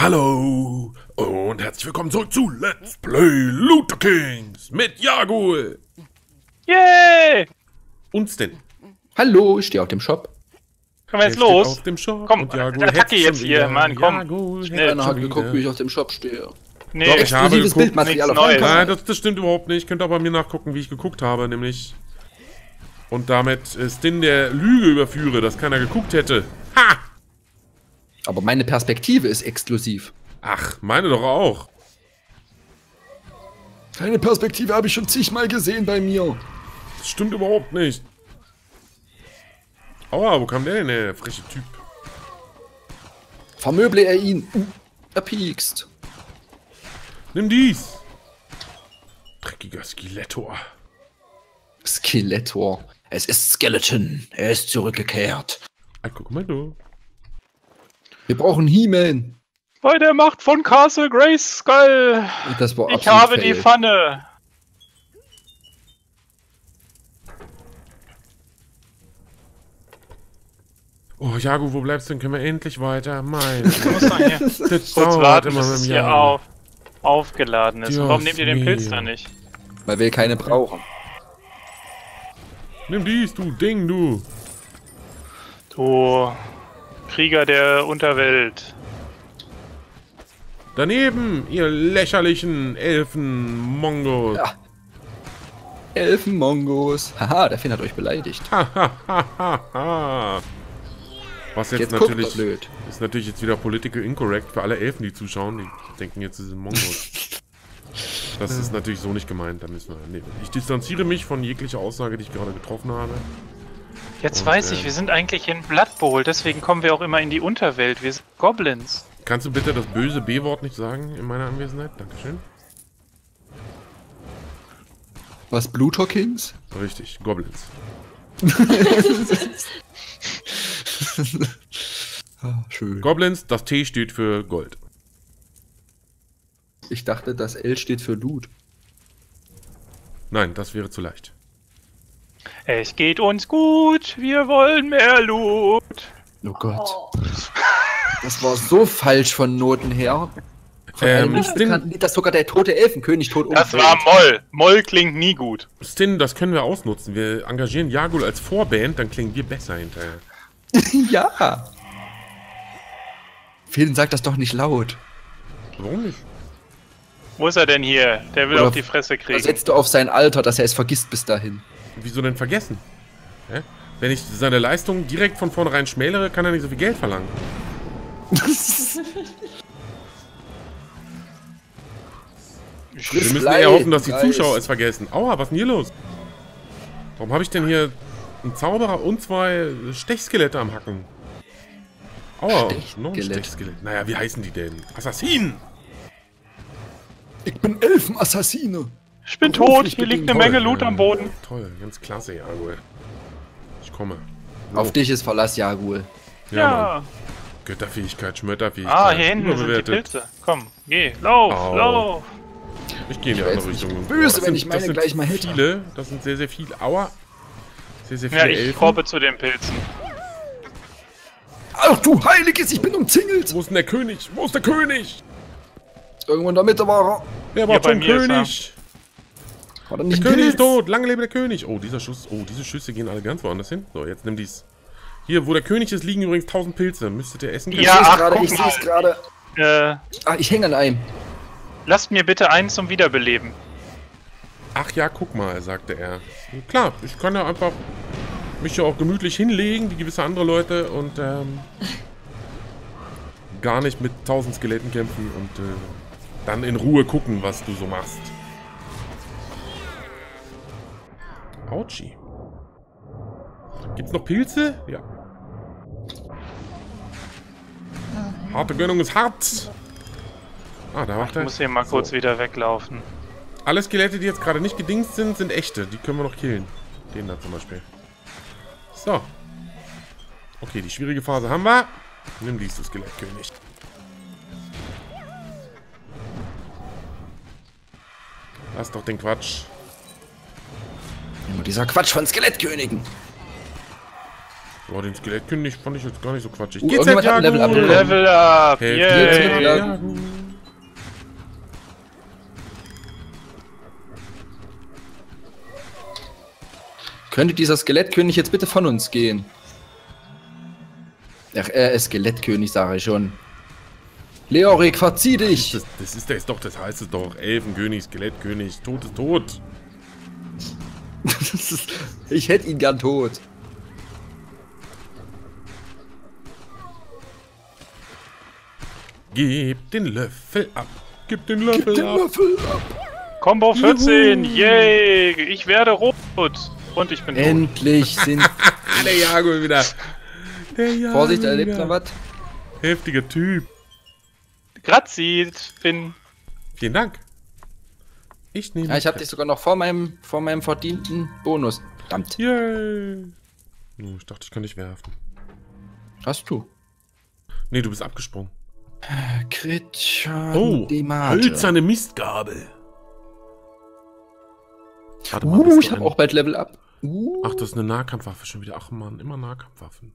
Hallo und herzlich willkommen zurück zu Let's Play Looter Kings mit Jagul. Yay! Uns denn? Hallo, ich stehe auf dem Shop. Können wir jetzt los? Auf dem Shop Komm, und Jagul Attacke jetzt hier, wieder. Mann, komm. Jagul Schnell. Keiner hat geguckt, wie ich auf dem Shop stehe. Nee, Doch, ich habe geguckt. Bildmaterial auf Nein, das, das stimmt überhaupt nicht. Könnt ihr bei mir nachgucken, wie ich geguckt habe, nämlich. Und damit Stin der Lüge überführe, dass keiner geguckt hätte. Ha! Aber meine Perspektive ist exklusiv. Ach, meine doch auch. Deine Perspektive habe ich schon zigmal gesehen bei mir. Das stimmt überhaupt nicht. Aua, wo kam der denn her, der freche Typ? Vermöble er ihn. Uh, er piekst. Nimm dies. Dreckiger Skeletor. Skeletor. Es ist Skeleton. Er ist zurückgekehrt. Ah, guck mal du. Wir brauchen He-Man. Bei der Macht von Castle Grayskull. Das war Ich habe die fail. Pfanne. Oh, Jago, wo bleibst du denn? Können wir endlich weiter? Mein. Das kurz dauert warten, immer bis mit es dem hier auf, aufgeladen ist. Dios Warum nehmt ihr den Pilz da nicht? Weil wir keine brauchen. Nimm dies, du Ding, du. Du Krieger der Unterwelt. Daneben, ihr lächerlichen Elfen-Mongos. Ja. Elfenmongos. Haha, der Finn hat euch beleidigt. Hahaha. Was jetzt, Jetzt natürlich blöd. ist natürlich jetzt wieder political incorrect für alle Elfen, die zuschauen. Die denken jetzt, sie sind Mongos. Das ist natürlich so nicht gemeint. Da müssen wir. Nee, ich distanziere mich von jeglicher Aussage, die ich gerade getroffen habe. Jetzt Und, weiß äh, ich, wir sind eigentlich in Blood Bowl, deswegen kommen wir auch immer in die Unterwelt. Wir sind Goblins. Kannst du bitte das böse B-Wort nicht sagen in meiner Anwesenheit? Dankeschön. Was, Blutor Kings? Richtig, Goblins. Ah, schön. Goblins, das T steht für Gold. Ich dachte, das L steht für Loot. Nein, das wäre zu leicht. Es geht uns gut, wir wollen mehr Loot. Oh Gott. Das war so falsch von Noten her. Von Ähm, einem Stin- Lied, dass sogar der tote Elfenkönig tot Das umfällt. war Moll. Moll klingt nie gut. Stin, das können wir ausnutzen. Wir engagieren Jagul als Vorband, dann klingen wir besser hinterher. ja. Vielen sagt das doch nicht laut. Warum nicht? Wo ist er denn hier? Der will Oder auf die Fresse kriegen. Versetzt du auf sein Alter, dass er es vergisst bis dahin. Wieso denn vergessen? Hä? Wenn ich seine Leistung direkt von vornherein schmälere, kann er nicht so viel Geld verlangen. Ich- Wir müssen eher hoffen, dass die. Zuschauer es vergessen. Aua, was ist denn hier los? Warum habe ich denn hier einen Zauberer und zwei Stechskelette am Hacken? Aua, noch ein Stechskelett. Stechskelett. Naja, wie heißen die denn? Assassinen! Ich bin Elfenassassine. Ich bin tot, hier liegt eine Menge Loot am Boden. Toll, ganz klasse, Jaguar. Ich komme. Auf dich ist Verlass, Jagul. Ja, Ja. Mann. Götterfähigkeit, Schmötterfähigkeit. Ah, hier hinten sind die. Pilze. Komm, geh, lauf, Au. lauf. Ich gehe in die andere Richtung. böse, das wenn sind- ich meine das sind gleich mal hätte. Viele, das sind sehr, sehr viele. Aua. Sehr, sehr viele Ja, ich Elfen. korbe zu den Pilzen. Ach du Heiliges, ich bin umzingelt. Wo ist denn der König? Wo ist der König? Irgendwo in der Mitte war Wer Hier war bei schon er. König? War Der nicht ein König Pilz? ist tot. Lange lebe der König. Oh, dieser Schuss. Oh, diese Schüsse gehen alle ganz woanders hin. So, jetzt nimm dies. Hier, wo der König ist, liegen übrigens 1000 Pilze. Müsstet ihr essen können? Ja, Ich seh's ach, gerade, guck ich mal. seh's gerade. Äh, Ah, ich hänge an einem. lasst mir bitte einen zum Wiederbeleben. Ach ja, guck mal, sagte er. Klar, ich kann ja einfach mich ja auch gemütlich hinlegen, wie gewisse andere Leute, und ähm, gar nicht mit 1000 Skeletten kämpfen und äh, dann in Ruhe gucken, was du so machst. Autschi. Gibt's noch Pilze? Ja. Harte Gönnung ist hart. Ah, da macht Ich er. muss hier mal kurz wieder weglaufen. Alle Skelette, die jetzt gerade nicht gedingst sind, sind echte. Die können wir noch killen. Den da zum Beispiel. So. Okay, die schwierige Phase haben wir. Nimm dies, du Skelettkönig. Lass doch den Quatsch. Immer dieser Quatsch von Skelettkönigen. Boah, den Skelettkönig fand ich jetzt gar nicht so quatschig. Uh, irgendjemand hat ein Level abbekommen. Level up! Yay! mir, Ja. Jagu. Könnte dieser Skelettkönig jetzt bitte von uns gehen? Ach, er ist Skelettkönig, sage ich schon. Leorik, verzieh dich! Das, das ist, das ist doch, das heißt es doch. Elfenkönig, Skelettkönig, Tod ist tot. Das ist, ich hätte ihn gern tot. Gib den Löffel ab. Gib den Löffel Den ab. Löffel ab. Combo 14! Yay! Ich werde rot! Und ich bin tot. Endlich sind. Der Jago wieder. Der Jago Vorsicht, er erlebt wieder. noch was. Heftiger Typ. Grazie, Finn. Vielen Dank. Ich nehme. Ja, ich habe dich sogar noch vor meinem, vor meinem verdienten Bonus. Verdammt. Yay. Oh, ich dachte, ich kann dich werfen. Hast du. Nee, du bist abgesprungen. Kritscher. Oh, hölzerne Mistgabel. Warte mal, Uh, ich habe auch bald Level up. Uh. Ach, das ist eine Nahkampfwaffe schon wieder. Ach man, immer Nahkampfwaffen.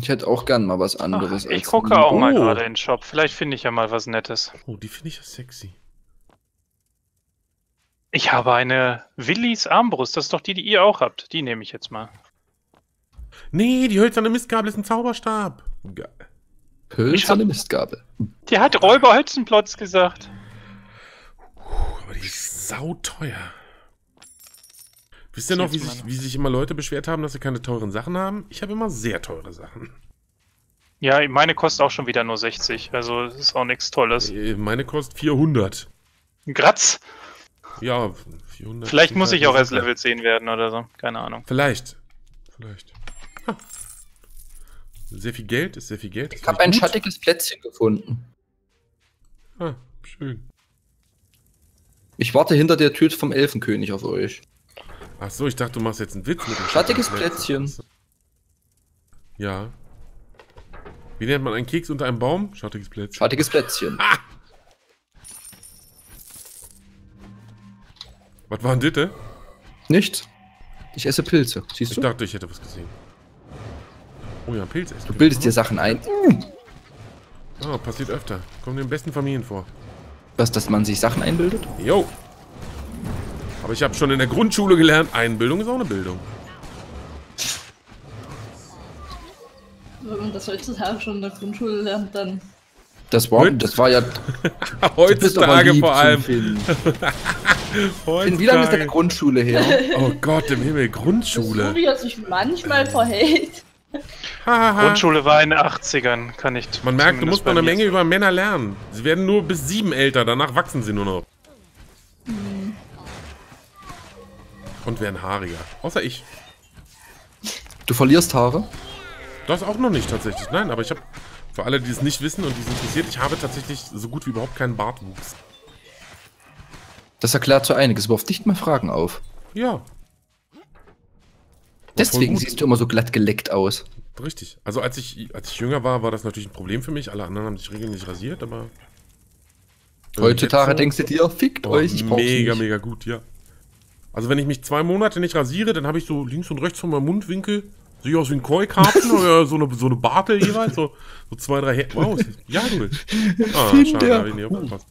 Ich hätte auch gern mal was Ach, anderes. ich als gucke auch mal Oh. gerade in den Shop. Vielleicht finde ich ja mal was Nettes. Oh, die finde ich ja sexy. Ich habe eine Willis Armbrust. Das ist doch die, die ihr auch habt. Die nehme ich jetzt mal. Nee, die hölzerne Mistgabel ist ein Zauberstab. Geil. Hölzerne Mistgabel. Die hat Räuber Hölzenplotz gesagt. Aber die ist sauteuer. Wisst ihr noch, wie sich, wie sich immer Leute beschwert haben, dass sie keine teuren Sachen haben? Ich habe immer sehr teure Sachen. Ja, meine kostet auch schon wieder nur 60. Also, das ist auch nichts Tolles. Äh, Meine kostet 400. Gratz. Ja, 400. Vielleicht muss ich auch erst Level. Level 10 werden oder so. Keine Ahnung. Vielleicht. Vielleicht. Ah. Sehr viel Geld ist sehr viel Geld. Ich habe ein schattiges Plätzchen gefunden. Ah, schön. Ich warte hinter der Tür vom Elfenkönig auf euch. Ach so, ich dachte, du machst jetzt einen Witz mit dem Schattiges schattigen Plätzchen. Ja. Wie nennt man einen Keks unter einem Baum? Schattiges Plätzchen. Schattiges Plätzchen. Was war denn das? Nichts. Ich esse Pilze. Siehst Ich du? dachte, ich hätte was gesehen. Oh ja, Pilz essen. Du bildest dir Sachen ein. Ah, passiert öfter. Kommt in den besten Familien vor. Was, dass man sich Sachen einbildet? Jo. Aber ich habe schon in der Grundschule gelernt, Einbildung ist auch eine Bildung. Wenn man das heutzutage schon in der Grundschule lernt, dann Das war, das war ja. Heutzutage vor allem. Heutzutage. Finn, wie lange ist deine Grundschule her? Oh Gott, im Himmel, so Grundschule. wie er sich manchmal verhält. Hahaha. Grundschule war in den 80ern, kann ich. Man merkt, du musst noch eine Menge über Männer lernen. Sie werden nur bis sieben älter, danach wachsen sie nur noch. Und werden haariger. Außer ich. Du verlierst Haare? Das auch noch nicht tatsächlich. Nein, aber ich habe, für alle, die es nicht wissen und die es interessiert, ich habe tatsächlich so gut wie überhaupt keinen Bartwuchs. Das erklärt so einiges. Wirf nicht mehr Fragen auf. Ja, Deswegen siehst du immer so glatt geleckt aus. richtig. Also als ich, als ich jünger war, war das natürlich ein Problem für mich. Alle anderen haben sich regelmäßig rasiert, aber... Heutzutage Jetzt so- denkst du dir, fickt Boah, euch, ich brauch's mega, nicht. mega gut, ja. Also wenn ich mich zwei Monate nicht rasiere, dann habe ich so links und rechts von meinem Mundwinkel, sehe ich aus wie ein Koi-Karpfen oder so eine, so eine Bartel jeweils, so, so zwei, drei Hä Wow, ja, du. Ah, schade, der- hab ich nicht aufgepasst.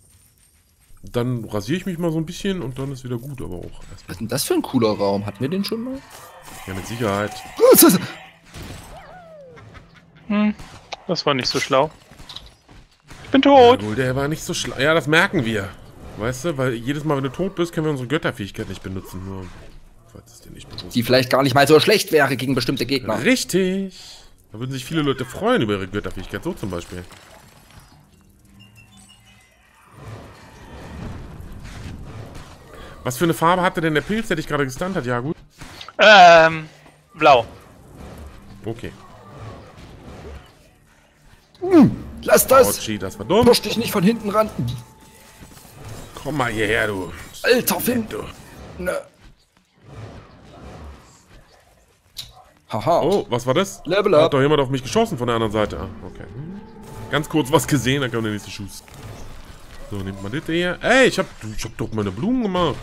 Dann rasiere ich mich mal so ein bisschen und dann ist wieder gut, aber auch Was erstmal. ist denn das für ein cooler Raum? Hatten wir den schon mal? Ja, mit Sicherheit. Hm, das war nicht so schlau. Ich bin Ja, tot. wohl, der war nicht so schlau. Ja, das merken wir. Weißt du, weil jedes Mal, wenn du tot bist, können wir unsere Götterfähigkeit nicht benutzen. Nur, falls es dir nicht bewusst Die vielleicht gar nicht mal so schlecht wäre gegen bestimmte Gegner. Richtig. Da würden sich viele Leute freuen über ihre Götterfähigkeit. So zum Beispiel. Was für eine Farbe hatte denn der Pilz, der dich gerade gestunt hat? Ja, gut. Ähm, blau. Okay. Lass das! Ouchie, das war dumm. Push dich nicht von hinten ran. Komm mal hierher, du. Alter Finn. du. Ne. Haha. Oh, was war das? Level Hat up. doch jemand auf mich geschossen von der anderen Seite. Ah, okay. Hm. Ganz kurz was gesehen, dann kommt der nächste Schuss. So, nimmt man das hier. Ey, ich hab, ich hab doch meine Blumen gemacht.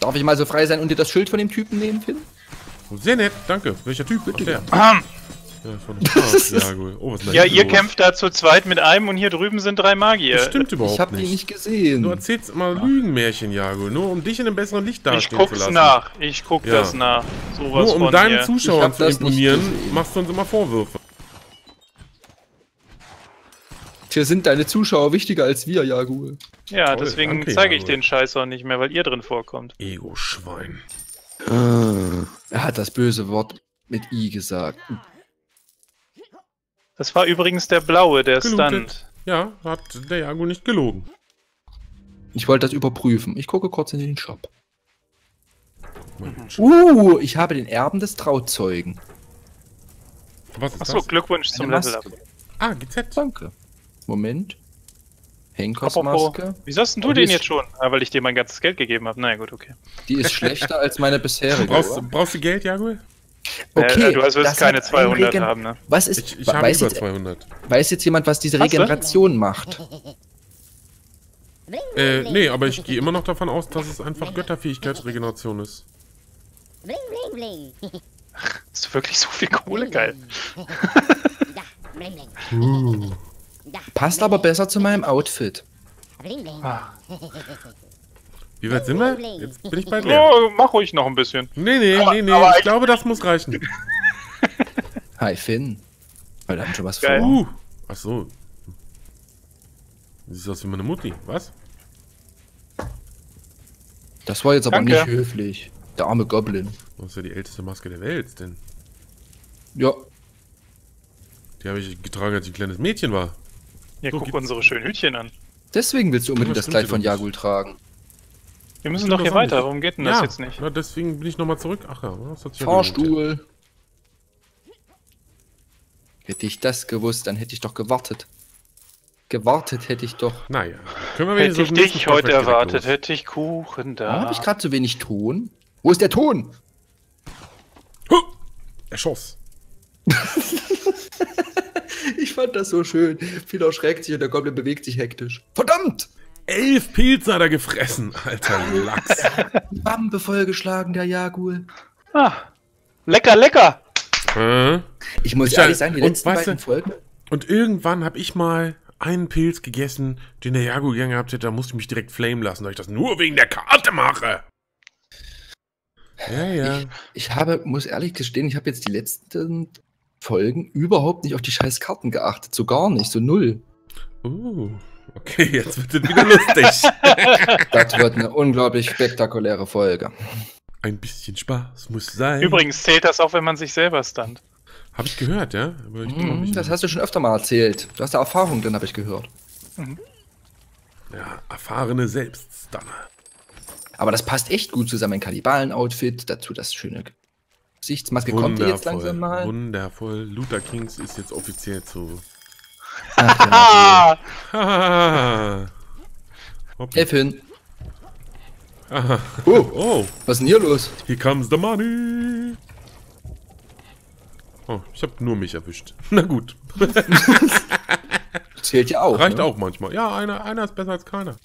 Darf ich mal so frei sein und dir das Schild von dem Typen nehmen, Finn? Sehr nett, danke. Welcher Typ? Ach, der. Ja. Oh, Ja, ihr los? kämpft da zu zweit mit einem und hier drüben sind drei Magier. Das stimmt überhaupt Ich habe die nicht. nicht gesehen. Du erzählst immer Lügenmärchen, Jago, nur um dich in einem besseren Licht Ich dastehen zu guck's lassen. nach. Ich guck Ja. das nach. Sowas Nur um von deinen hier. Ich Zuschauern hab zu nicht imponieren, machst du uns immer Vorwürfe. Hier sind deine Zuschauer wichtiger als wir, Jagul. Ja, Toll, deswegen danke, zeige ich Jawohl. den Scheiß auch nicht mehr, weil ihr drin vorkommt. Ego-Schwein. Er hat das böse Wort mit I gesagt. Das war übrigens der blaue, der Gelootet. Stunt. Ja, hat der Jago nicht gelogen. Ich wollte das überprüfen. Ich gucke kurz in den Shop. Mensch. Uh, ich habe den Erben des Trauzeugen. Was ist Achso, das? Glückwunsch zum Eine Level Up. Maske. Ah, GZ. Danke. Moment. Henkers Maske. wieso hast denn du Oh, den ist- jetzt schon? Ah, weil ich dir mein ganzes Geld gegeben habe. Naja, gut, okay. Die ist schlechter als meine bisherige. Brauchst, oder? brauchst du Geld, Jago? Okay, äh, du wirst keine hat einen 200 Regen- haben, ne? Was ist, Ich, ich habe weiß, über jetzt, 200. weiß jetzt jemand, was diese Hast du? Regeneration macht? Äh, nee, aber ich gehe immer noch davon aus, dass es einfach Götterfähigkeitsregeneration ist. Bling, bling, bling. Hast du wirklich so viel Kohle? Geil. Ja, bling, bling. Ja, Passt aber besser zu meinem Outfit. Ah. Wie weit sind wir? Jetzt bin ich bei dir. Ja, mach ruhig noch ein bisschen. Nee, nee, nee, nee. aber Ich glaube, das muss reichen. Hi Finn. Weil haben schon was Geil. vor. Uh. Ach so. Siehst aus wie meine Mutti. Was? Das war jetzt aber Danke. nicht höflich. Der arme Goblin. Das ist ja die älteste Maske der Welt, denn Ja, die habe ich getragen, als ich ein kleines Mädchen war. Hier, So guck unsere schönen Hütchen an. deswegen willst du unbedingt Das das Kleid von. Jagul tragen. Wir müssen doch hier weiter. nicht. Warum geht denn ja, das jetzt nicht? Na, deswegen bin ich nochmal zurück. Ach ja, das hat sich ja. Fahrstuhl. Hätte ich das gewusst, dann hätte ich doch gewartet. Gewartet hätte ich doch. Naja, können wir Hätte ich dich heute erwartet, los. hätte ich Kuchen Warum da. habe ich gerade so wenig Ton? Wo ist der Ton? Huh! Erschoss. Ich fand das so schön. Viel erschreckt sich und der Goblin bewegt sich hektisch. Verdammt! Elf Pilze hat er gefressen, alter Lachs. Wampe vollgeschlagen, der Jagul. Ah, lecker, lecker. Äh? Ich muss Michael, ehrlich sagen, die und letzten weißt du- beiden Folgen. Und irgendwann habe ich mal einen Pilz gegessen, den der Jago gegangen gehabt hätte, da musste ich mich direkt flamen lassen, weil ich das nur wegen der Karte mache. Ja, ja. Ich habe, muss ehrlich gestehen, ich habe jetzt die letzten Folgen überhaupt nicht auf die scheiß Karten geachtet. So gar nicht, so null. Uh, okay, jetzt wird es wieder lustig. Das wird eine unglaublich spektakuläre Folge. Ein bisschen Spaß muss sein. Übrigens zählt das auch, wenn man sich selber stunt. Habe ich gehört, ja? Aber ich nicht das hast du schon öfter mal erzählt. Du hast da Erfahrung drin, habe ich gehört. ja, erfahrene Selbststunner. Aber das passt echt gut zusammen. Ein Kannibalen-Outfit, dazu das schöne Gesichtsmaske. Kommt die jetzt langsam mal? Wundervoll. Luther Kings ist jetzt offiziell zu. Hoppi. Elfin. Oh, Oh, was ist denn hier los? here comes the money. Oh, ich habe nur mich erwischt. Na gut. Zählt ja auch. Reicht ne? auch manchmal. Ja, einer, einer ist besser als keiner.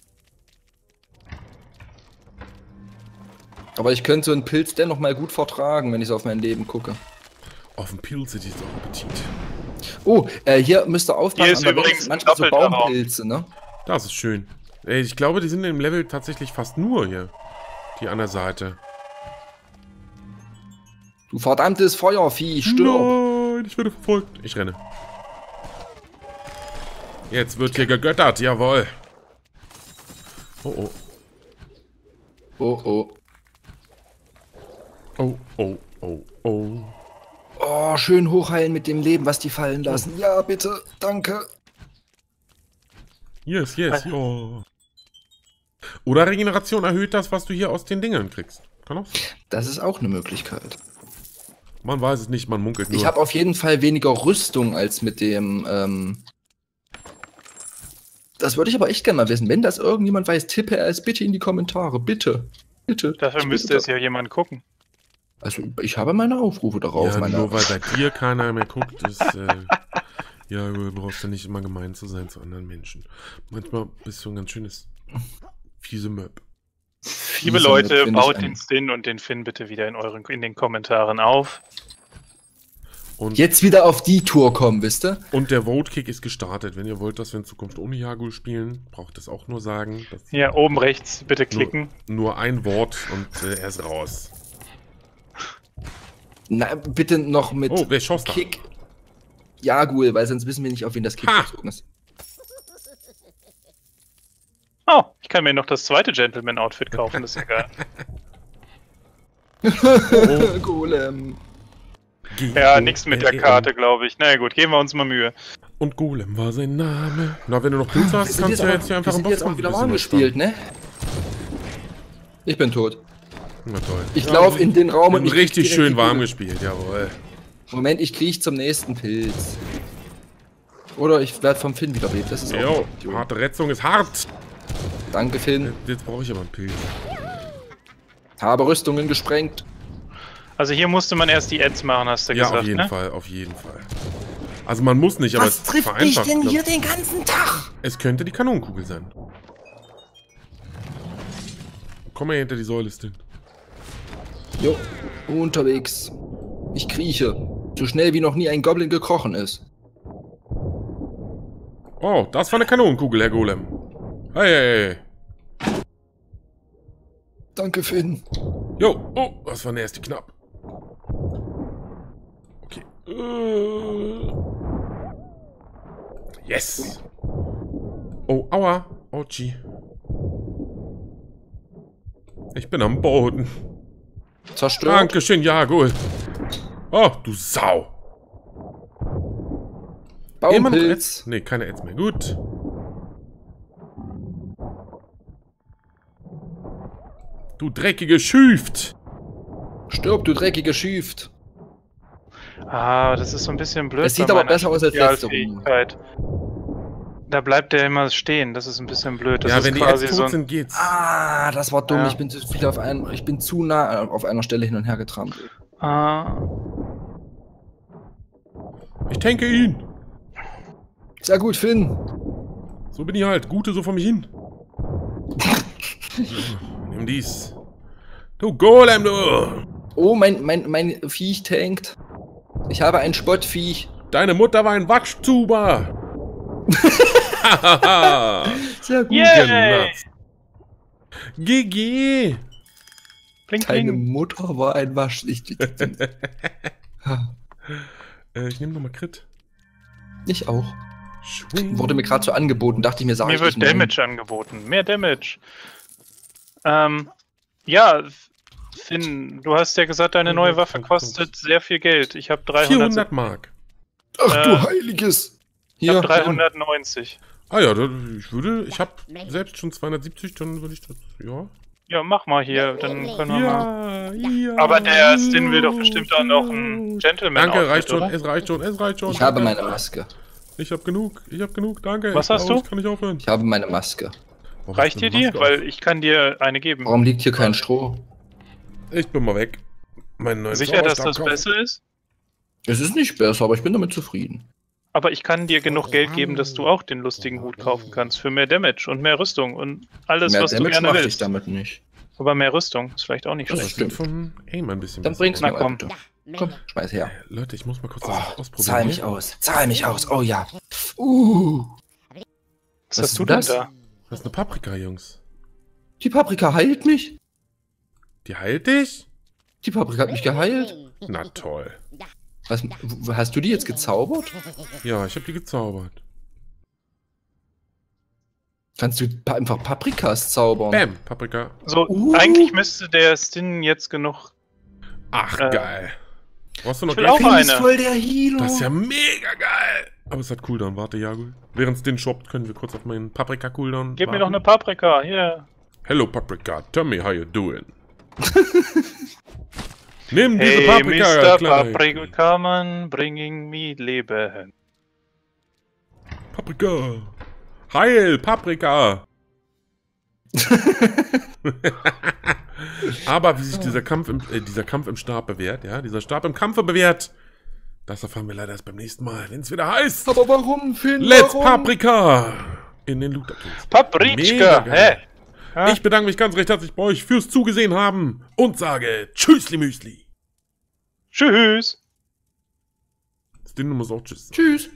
Aber ich könnte so einen Pilz dennoch mal gut vertragen, wenn ich so auf mein Leben gucke. Auf dem Pilz ist dieser Appetit. Oh, äh, hier müsst ihr aufpassen. Hier ist übrigens manchmal so. Baumpilze, ne? Das ist schön. Ey, ich glaube, die sind im Level tatsächlich fast nur hier. Die an der Seite. Du verdammtes Feuervieh, stirb. Nein, ich werde verfolgt. Ich renne. Jetzt wird hier gegöttert, jawohl. Oh, oh. Oh, oh. Oh, oh, oh, oh. Oh, schön hochheilen mit dem Leben, was die fallen lassen. Ja, bitte, danke. Yes, yes, ja. Oder Regeneration erhöht das, was du hier aus den Dingern kriegst. Kann auch. Das ist auch eine Möglichkeit. Man weiß es nicht, man munkelt nur. Ich habe auf jeden Fall weniger Rüstung als mit dem. Ähm das würde ich aber echt gerne mal wissen. Wenn das irgendjemand weiß, tippe er es bitte in die Kommentare. Bitte. Bitte. dafür Ich müsste bitte. es ja jemand gucken. Also, ich habe meine Aufrufe darauf. ja, meine nur weil bei dir keiner mehr guckt, ist, äh, ja, du brauchst ja nicht immer gemein zu sein zu anderen Menschen. Manchmal bist du ein ganz schönes fiese Möb. Liebe Fiese, Leute, baut den Stin und den Finn bitte wieder in euren in den Kommentaren auf. Und, Jetzt wieder auf die Tour kommen, wisst ihr? und der Vote-Kick ist gestartet. Wenn ihr wollt, dass wir in Zukunft ohne Jagul spielen, braucht es auch nur sagen. dass Hier oben rechts bitte klicken. Nur, nur ein Wort und äh, er ist raus. Na, bitte noch mit Oh, wer schoss da? Kick. Jagul, weil sonst wissen wir nicht, auf wen das Kick Ha! bezogen ist. Oh, ich kann mir noch das zweite Gentleman-Outfit kaufen, das ist ja geil. Oh, Golem. Ja, nix mit der Karte, glaube ich. Na ja, gut, geben wir uns mal Mühe. Und Golem war sein Name. Na, wenn du noch Pilze Wir hast, kannst du ja jetzt hier einfach im jetzt auch Bosskampf wieder gespielt, ne? Ich bin tot. Na toll. Ich laufe in den Raum und ich richtig schön warm gespielt, jawohl. Moment, ich kriech zum nächsten Pilz. Oder ich werde vom Finn wiederbelebt. Das ist auch Jo, harte Retzung ist hart. Danke, Finn. Jetzt brauche ich aber einen Pilz. Habe Rüstungen gesprengt. Also hier musste man erst die Ads machen, hast du Ja, gesagt, auf jeden ne? Fall, auf jeden Fall. Also man muss nicht, aber es vereinfacht, glaub- den ganzen Tag? Es könnte die Kanonenkugel sein. Komm mal hinter die Säule, Stin. Jo, unterwegs. Ich krieche. So schnell wie noch nie ein Goblin gekrochen ist. Oh, das war eine Kanonenkugel, Herr Golem. Hey, hey, hey. Danke, Finn. Jo, oh, das war der erste knapp. Okay. Äh. Yes. Oh, aua. Ouchi. Ich bin am Boden. Zerstört. Dankeschön, Jagul. Oh, du Sau. Baumpilz. Ads? Nee, keine Ads mehr. Gut. Du dreckige Schüft. Stirb, du dreckige Schüft. Ah, das ist so ein bisschen blöd. Das sieht aber besser aus als letzte Spezialfähigkeit. Da bleibt der immer stehen, das ist ein bisschen blöd. Das ja, ist wenn die quasi so tot ein, sind, geht's. Ah, das war dumm. Ja. Ich bin zu viel auf einem, ich bin zu nah äh, auf einer Stelle hin und her getrampelt. Ah, Ich tanke ihn. Sehr gut, Finn. So bin ich halt. Gute so vor mich hin. Nimm dies. Du Golem, du. Oh, mein, mein, mein Viech tankt. Ich habe ein Spottviech. Deine Mutter war ein Wachszuber. Hahaha. Sehr gut. Yay! Genutzt. GG. blink, Deine blink. Mutter war ein Wasch. Ich, ich, Äh, ich nehme nochmal Crit. ich auch. Schwing. Wurde mir gerade so angeboten, dachte ich mir, sag Mir ich wird nicht nein. Damage angeboten. Mehr Damage. Ähm, ja, Finn, du hast ja gesagt, deine neue Waffe kostet sehr viel Geld. Ich habe 300, 400 Mark. Ach Äh, du Heiliges. Ich hab Hier, 390. Ah ja, ich würde, ich habe selbst schon 270, dann würde ich das, ja. Ja, mach mal hier, dann können wir mal. Ja, ja. Aber der Stin will doch bestimmt auch noch ein Gentleman Danke, reicht schon, oder? es reicht schon, es reicht schon. ich habe meine Maske. Ich habe genug, ich habe genug, danke. Was Ich hast raus, du? Kann ich aufhören? Ich habe meine Maske. Warum Reicht dir die? Maske Weil ich kann dir eine geben. Warum liegt hier kein Stroh? auf? Ich bin mal weg. Sicher, dass das besser ist? Es ist nicht besser, aber ich bin damit zufrieden. Aber ich kann dir genug Geld geben, dass du auch den lustigen Hut kaufen kannst. Für mehr Damage und mehr Rüstung und alles, Mehr was du Damage gerne mache ich willst. Aber damit nicht. Aber mehr Rüstung ist vielleicht auch nicht Das schlecht. Das stimmt. von Aim ein bisschen Dann besser. bring's Na mir komm. Komm, schmeiß her. Leute, ich muss mal kurz Oh, was ausprobieren. zahl mich aus. Zahl mich aus. Oh ja. Uh. Was, Was hast du denn denn das? da? Das ist eine Paprika, Jungs. Die Paprika heilt mich. Die heilt dich? Die Paprika hat mich geheilt. Na toll. Was, hast du die jetzt gezaubert? Ja, ich habe die gezaubert. Kannst du pa einfach Paprikas zaubern? Bam, Paprika. So, Uh. eigentlich müsste der Stin jetzt genug. Ach, Äh, geil. Brauchst du noch ich will eine. voll der Healer. Das ist ja mega geil. Aber es hat Cooldown. Warte, Jagul. Während den shoppt, können wir kurz auf meinen Paprika-Cooldown Gib mir warten. doch eine Paprika. Hier. Hello, Paprika. Tell me how you doing. Nimm diese Hey, Paprika, Mr. kleiner Paprika Man, bringing me Leben. Paprika. Heil, Paprika. Aber wie sich dieser Kampf, im, äh, dieser Kampf im Stab bewährt, ja, dieser Stab im Kampfe bewährt, das erfahren wir leider erst beim nächsten Mal, wenn es wieder heißt. Aber warum, Finn? Let's warum? Paprika in den Looter. Mega Paprika, hä? Ich bedanke mich ganz recht herzlich bei euch fürs Zugesehen haben und sage Tschüssli Müsli. Tschüss. Das Ding muss auch Tschüss. Tschüss.